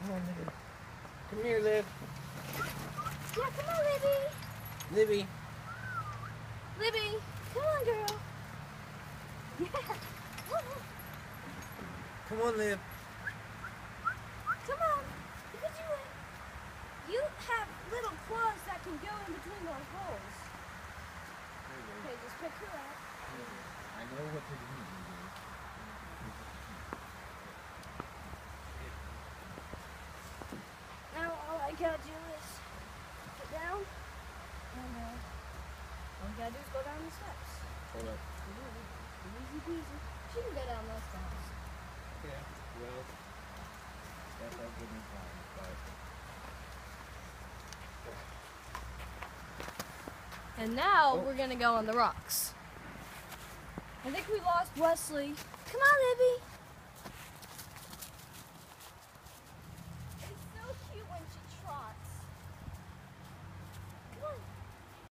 Come on, Libby. Come here, Lib. Yeah, come on, Libby. Libby. Libby, come on, girl. Yeah. Come on, Lib. Come on. Look at you. You have little claws that can go in between those holes. Okay, just pick her up. I know what to do. Now all I gotta do is get down, and uh, all you gotta do is go down the steps. Hold up. Easy peasy. She can go down those steps. Yeah. Well, that will give me time, but. And now Oh. we're gonna go on the rocks. I think we lost Wesley. Come on, Libby.